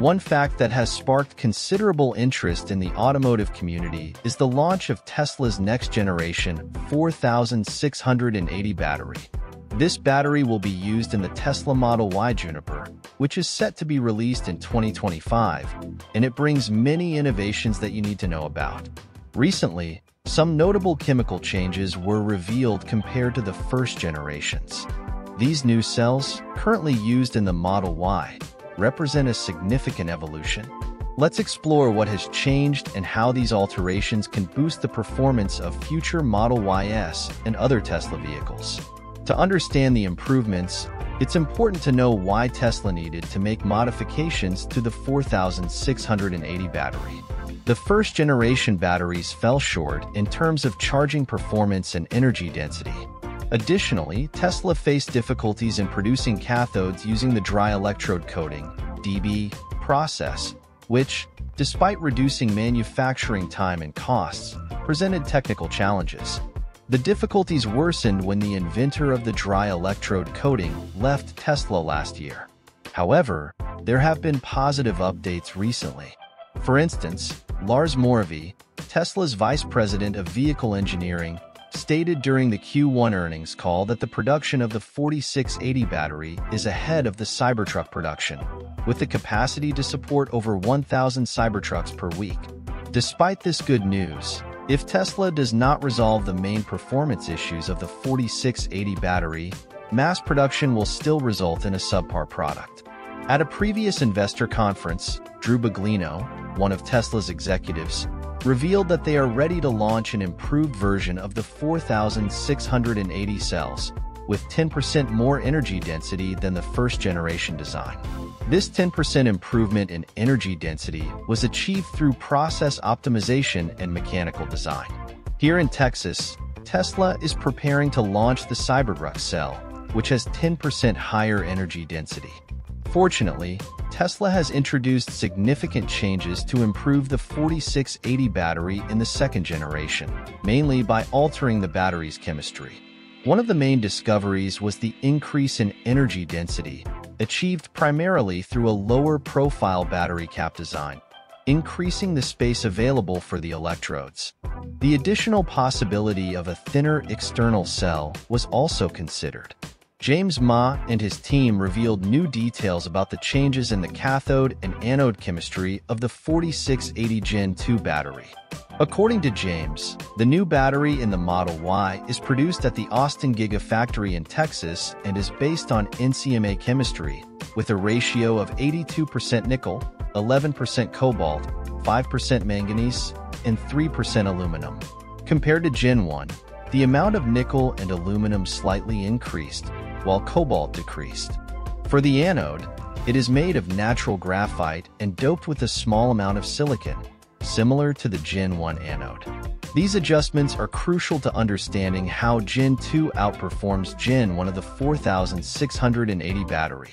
One fact that has sparked considerable interest in the automotive community is the launch of Tesla's next-generation 4680 battery. This battery will be used in the Tesla Model Y Juniper, which is set to be released in 2025, and it brings many innovations that you need to know about. Recently, some notable chemical changes were revealed compared to the first generations. These new cells, currently used in the Model Y, represent a significant evolution. Let's explore what has changed and how these alterations can boost the performance of future Model YS and other Tesla vehicles. To understand the improvements, it's important to know why Tesla needed to make modifications to the 4680 battery. The first generation batteries fell short in terms of charging performance and energy density. Additionally, Tesla faced difficulties in producing cathodes using the dry electrode coating DBE, process, which, despite reducing manufacturing time and costs, presented technical challenges. The difficulties worsened when the inventor of the dry electrode coating left Tesla last year. However, there have been positive updates recently. For instance, Lars Moravy, Tesla's vice president of vehicle engineering, stated during the Q1 earnings call that the production of the 4680 battery is ahead of the Cybertruck production, with the capacity to support over 1,000 Cybertrucks per week. Despite this good news, if Tesla does not resolve the main performance issues of the 4680 battery, mass production will still result in a subpar product. At a previous investor conference, Drew Baglino, one of Tesla's executives, revealed that they are ready to launch an improved version of the 4680 cells, with 10% more energy density than the first generation design. This 10% improvement in energy density was achieved through process optimization and mechanical design. Here in Texas, Tesla is preparing to launch the Cybertruck cell, which has 10% higher energy density. Fortunately, Tesla has introduced significant changes to improve the 4680 battery in the second generation, mainly by altering the battery's chemistry. One of the main discoveries was the increase in energy density, achieved primarily through a lower profile battery cap design, increasing the space available for the electrodes. The additional possibility of a thinner external cell was also considered. James Ma and his team revealed new details about the changes in the cathode and anode chemistry of the 4680 Gen 2 battery. According to James, the new battery in the Model Y is produced at the Austin Gigafactory in Texas and is based on NCMA chemistry, with a ratio of 82% nickel, 11% cobalt, 5% manganese, and 3% aluminum. Compared to Gen 1, the amount of nickel and aluminum slightly increased, while cobalt decreased. For the anode, it is made of natural graphite and doped with a small amount of silicon, similar to the Gen 1 anode. These adjustments are crucial to understanding how Gen 2 outperforms Gen 1 of the 4680 battery.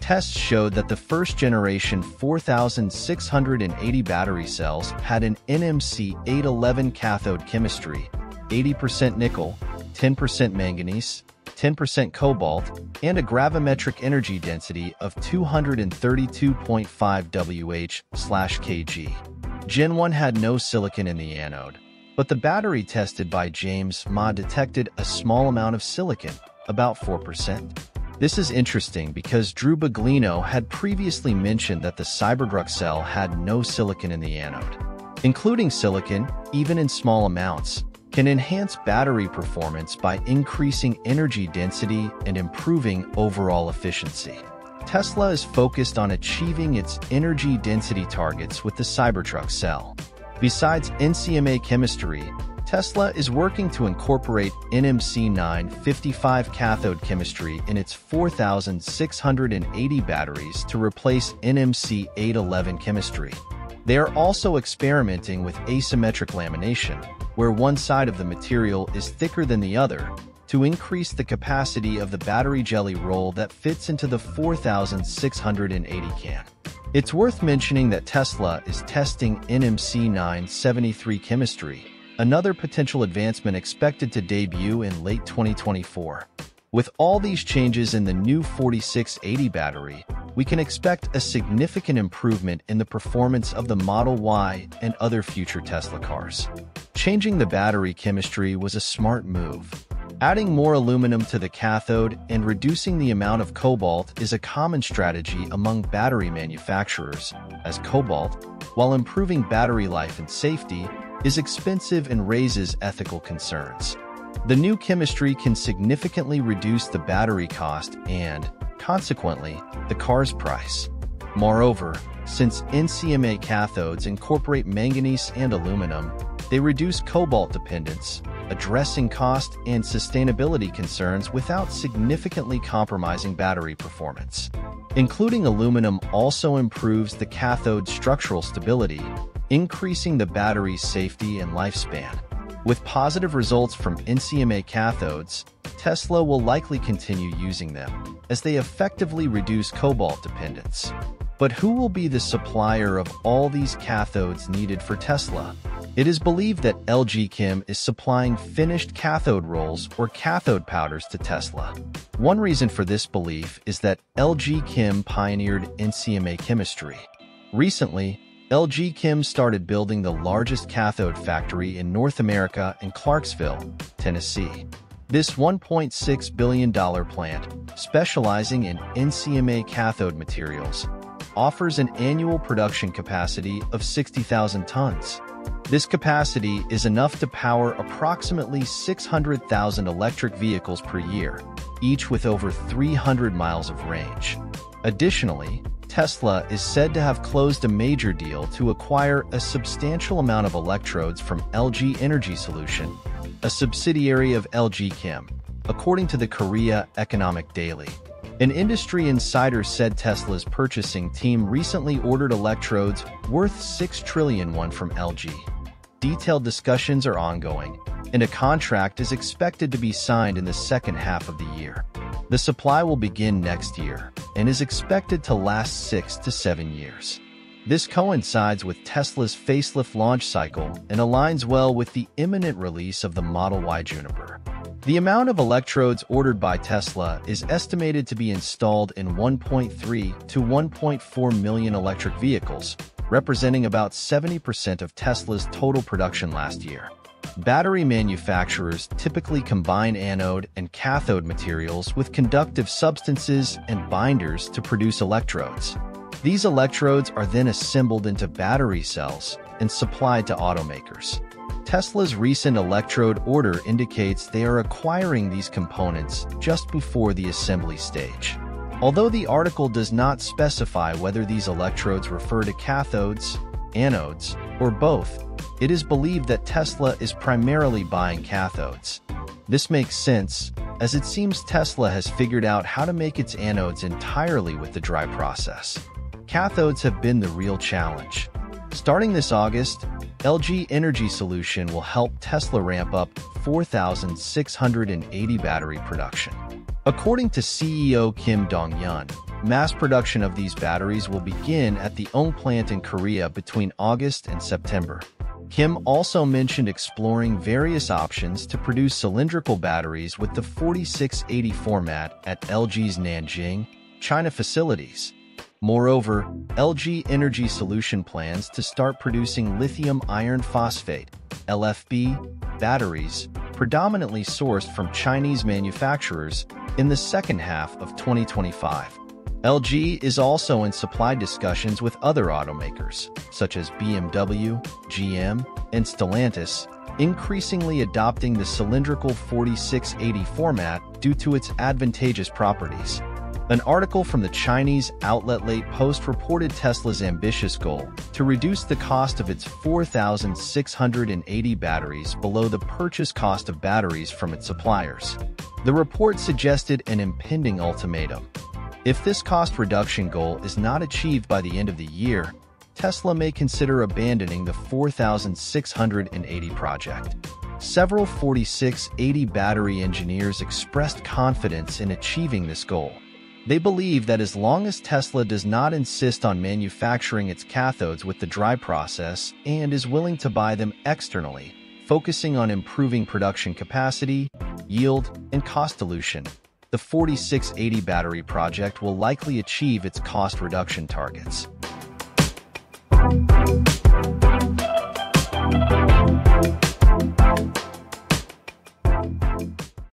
Tests showed that the first generation 4680 battery cells had an NMC 811 cathode chemistry, 80% nickel, 10% manganese, 10% cobalt, and a gravimetric energy density of 232.5 Wh/kg. Gen 1 had no silicon in the anode, but the battery tested by James Ma detected a small amount of silicon, about 4%. This is interesting because Drew Baglino had previously mentioned that the Cybertruck cell had no silicon in the anode. Including silicon, even in small amounts, can enhance battery performance by increasing energy density and improving overall efficiency. Tesla is focused on achieving its energy density targets with the Cybertruck cell. Besides NCMA chemistry, Tesla is working to incorporate NMC 955 cathode chemistry in its 4680 batteries to replace NMC 811 chemistry. They are also experimenting with asymmetric lamination, where one side of the material is thicker than the other, to increase the capacity of the battery jelly roll that fits into the 4680 can. It's worth mentioning that Tesla is testing NMC 973 chemistry, another potential advancement expected to debut in late 2024. With all these changes in the new 4680 battery, we can expect a significant improvement in the performance of the Model Y and other future Tesla cars. Changing the battery chemistry was a smart move. Adding more aluminum to the cathode and reducing the amount of cobalt is a common strategy among battery manufacturers, as cobalt, while improving battery life and safety, is expensive and raises ethical concerns. The new chemistry can significantly reduce the battery cost and, consequently, the car's price. Moreover, since NCMA cathodes incorporate manganese and aluminum, they reduce cobalt dependence, addressing cost and sustainability concerns without significantly compromising battery performance. Including aluminum also improves the cathode structural stability, increasing the battery's safety and lifespan. With positive results from NCMA cathodes, Tesla will likely continue using them, as they effectively reduce cobalt dependence. But who will be the supplier of all these cathodes needed for Tesla? It is believed that LG Chem is supplying finished cathode rolls or cathode powders to Tesla. One reason for this belief is that LG Chem pioneered NCMA chemistry. Recently, LG Chem started building the largest cathode factory in North America in Clarksville, Tennessee. This $1.6 billion plant, specializing in NCMA cathode materials, offers an annual production capacity of 60,000 tons. This capacity is enough to power approximately 600,000 electric vehicles per year, each with over 300 miles of range. Additionally, Tesla is said to have closed a major deal to acquire a substantial amount of electrodes from LG Energy Solution, a subsidiary of LG Chem, according to the Korea Economic Daily. An industry insider said Tesla's purchasing team recently ordered electrodes worth 6 trillion won from LG detailed discussions are ongoing, and a contract is expected to be signed in the second half of the year. The supply will begin next year and is expected to last six to seven years. This coincides with Tesla's facelift launch cycle and aligns well with the imminent release of the Model Y Juniper. The amount of electrodes ordered by Tesla is estimated to be installed in 1.3 to 1.4 million electric vehicles, representing about 70% of Tesla's total production last year. Battery manufacturers typically combine anode and cathode materials with conductive substances and binders to produce electrodes. These electrodes are then assembled into battery cells and supplied to automakers. Tesla's recent electrode order indicates they are acquiring these components just before the assembly stage. Although the article does not specify whether these electrodes refer to cathodes, anodes, or both, it is believed that Tesla is primarily buying cathodes. This makes sense, as it seems Tesla has figured out how to make its anodes entirely with the dry process. Cathodes have been the real challenge. Starting this August, LG Energy Solution will help Tesla ramp up 4,680 battery production. According to CEO Kim Dong-myung, mass production of these batteries will begin at the Ochang plant in Korea between August and September. Kim also mentioned exploring various options to produce cylindrical batteries with the 4680 format at LG's Nanjing, China facilities. Moreover, LG Energy Solution plans to start producing lithium iron phosphate, LFP, batteries, predominantly sourced from Chinese manufacturers, in the second half of 2025. LG is also in supply discussions with other automakers, such as BMW, GM, and Stellantis, increasingly adopting the cylindrical 4680 format due to its advantageous properties. An article from the Chinese outlet LatePost reported Tesla's ambitious goal to reduce the cost of its 4,680 batteries below the purchase cost of batteries from its suppliers. The report suggested an impending ultimatum. If this cost reduction goal is not achieved by the end of the year, Tesla may consider abandoning the 4,680 project. Several 4680 battery engineers expressed confidence in achieving this goal. They believe that as long as Tesla does not insist on manufacturing its cathodes with the dry process and is willing to buy them externally, focusing on improving production capacity, yield, and cost dilution, the 4680 battery project will likely achieve its cost reduction targets.